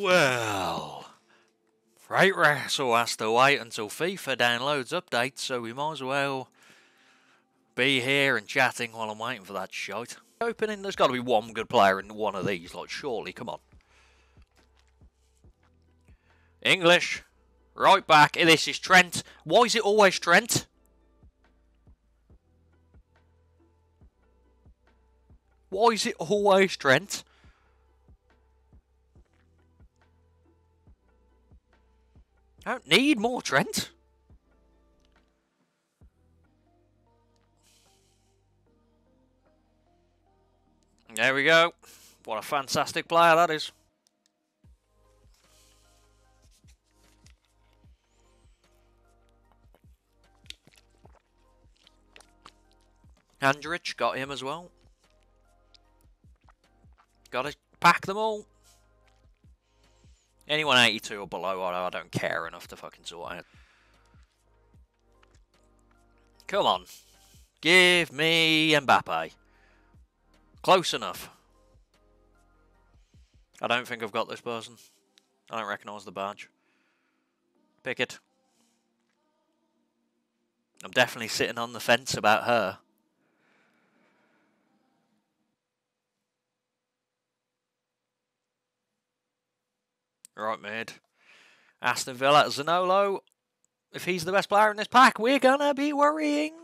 Well, RateWrestle has to wait until FIFA downloads updates, so we might as well be here and chatting while I'm waiting for that shite. Opening, there's got to be one good player in one of these, like, surely, come on. English, right back, this is Trent. Why is it always Trent? Why is it always Trent? I don't need more Trent. There we go. What a fantastic player that is. Andrich got him as well. Got to pack them all. Anyone 82 or below, I don't care enough to fucking sort out. Come on. Give me Mbappe. Close enough. I don't think I've got this person. I don't recognise the badge. Pick it. I'm definitely sitting on the fence about her. Right, mate. Aston Villa, Zaniolo. If he's the best player in this pack, we're going to be worrying.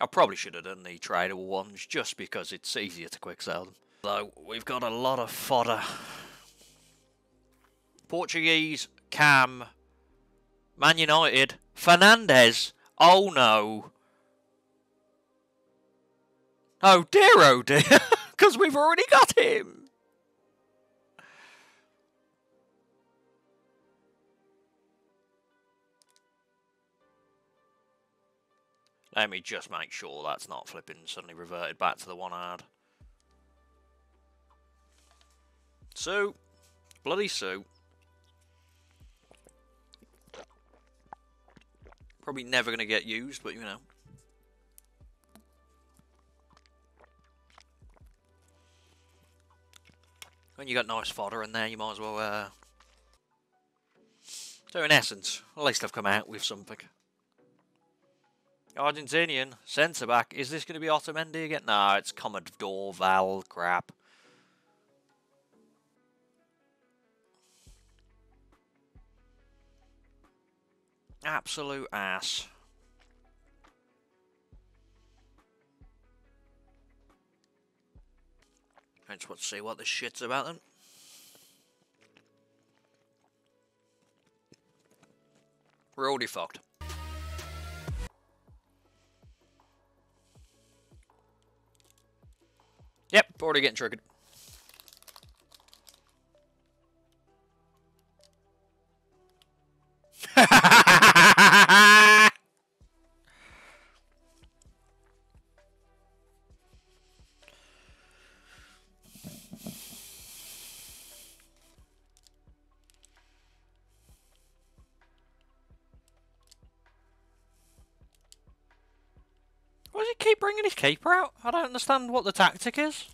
I probably should have done the tradable ones just because it's easier to quick sell them. Though we've got a lot of fodder. Portuguese, Cam, Man United, Fernandes. Oh no. Oh dear, oh dear. Because we've already got him. Let me just make sure that's not flipping suddenly reverted back to the one I had. Sue. Bloody Sue. Probably never going to get used, but you know. When you got nice fodder in there, you might as well... Uh... So in essence, at least I've come out with something. Argentinian centre back. Is this going to be Otamendi again? No, it's Commodore Val crap. Absolute ass. I just want to see what the shit's about then. We're already fucked. Already getting triggered. Why does he keep bringing his keeper out? I don't understand what the tactic is.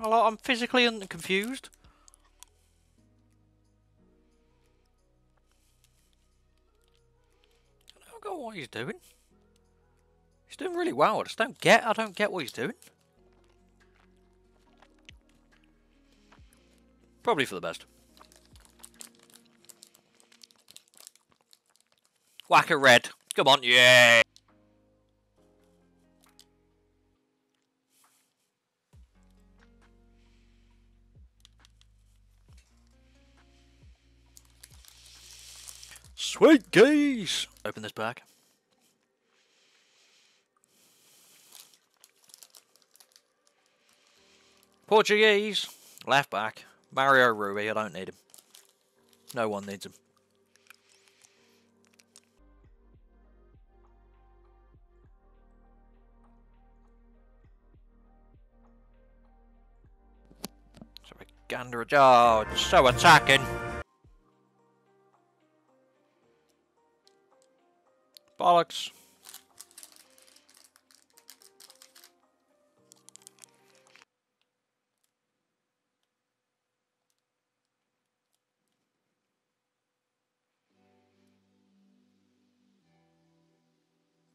I'm physically confused. I don't know what he's doing. He's doing really well. I just don't get. I don't get what he's doing. Probably for the best. Whack a red. Come on, yeah. Sweet geese! Open this bag. Portuguese, left back, Mario Rui, I don't need him. No one needs him. So we gander, oh, so attacking. Bollocks.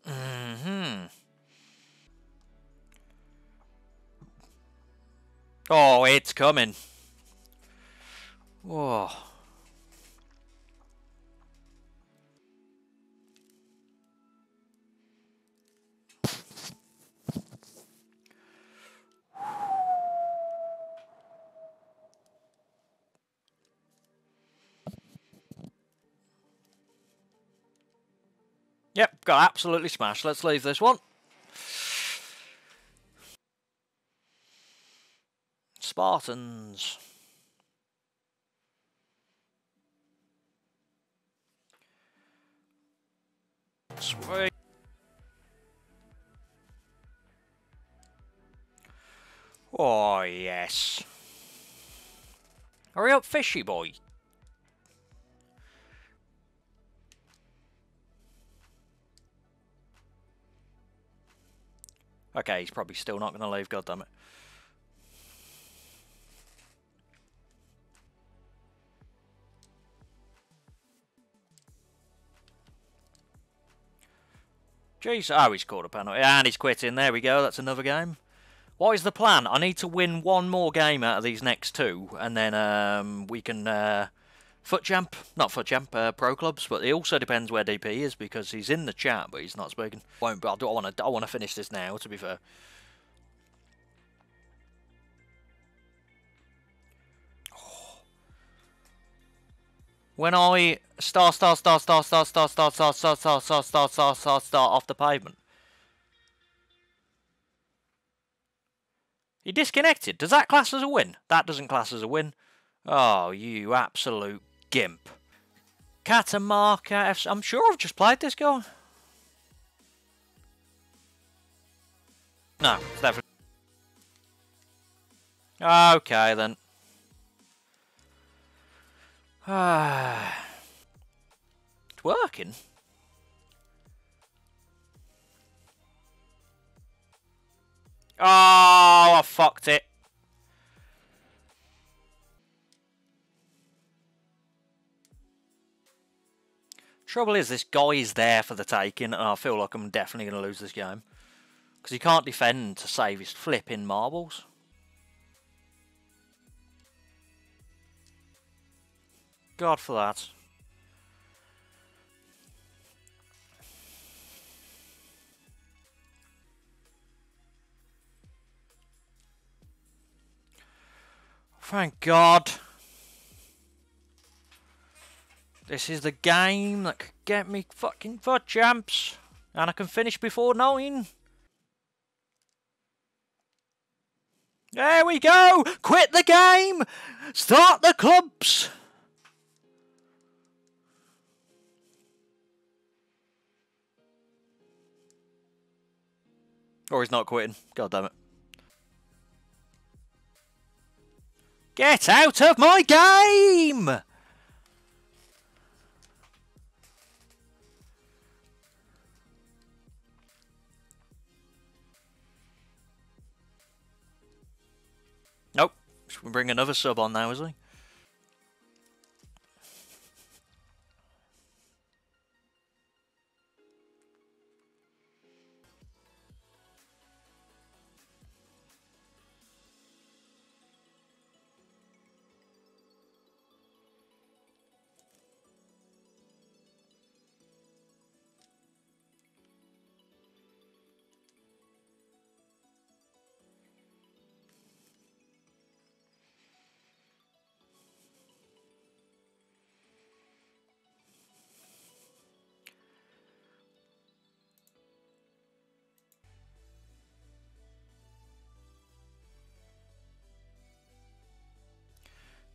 Mm-hmm. Oh, it's coming. Whoa. Got absolutely smashed. Let's leave this one. Spartans. Sweet. Oh, yes. Hurry up, fishy boy. Okay, he's probably still not going to leave, God damn it. Jeez, oh, he's caught a penalty. And he's quitting. There we go. That's another game. What is the plan? I need to win one more game out of these next two, and then um, we can uh, FUT Champ, not FUT Champ, uh, pro clubs. But it also depends where DP is because he's in the chat, but he's not speaking. Won't. But I want to. I want to finish this now. To be fair. When I start, start, start, start, start, start, start, start, start, start, start, start, start, start, start off the pavement. He disconnected. Does that class as a win? That doesn't class as a win. Oh, you absolute gimp. Catamarca I'm sure I've just played this guy. No, it's definitely... Okay, then. Ah. it's working. Oh, I fucked it. Trouble is, this guy is there for the taking, and I feel like I'm definitely going to lose this game. Because he can't defend to save his flipping marbles. God for that. Thank God. This is the game that could get me fucking FUT Champs. And I can finish before nine. There we go! Quit the game! Start the clubs! Or he's not quitting. God damn it. Get out of my game! We bring another sub on now, is he?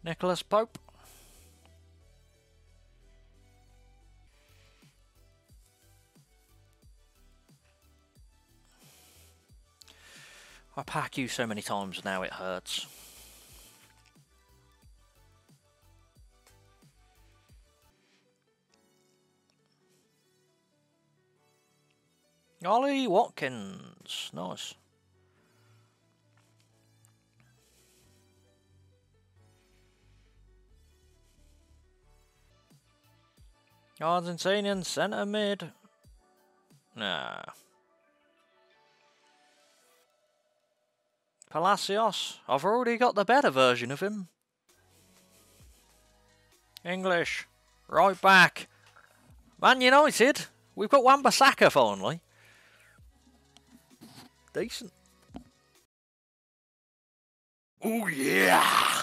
Nicholas Pope. I pack you so many times now it hurts. Ollie Watkins, nice. Argentinian centre mid. Nah. Palacios. I've already got the better version of him. English. Right back. Man United. We've got Wan-Bissaka finally. Decent. Oh yeah!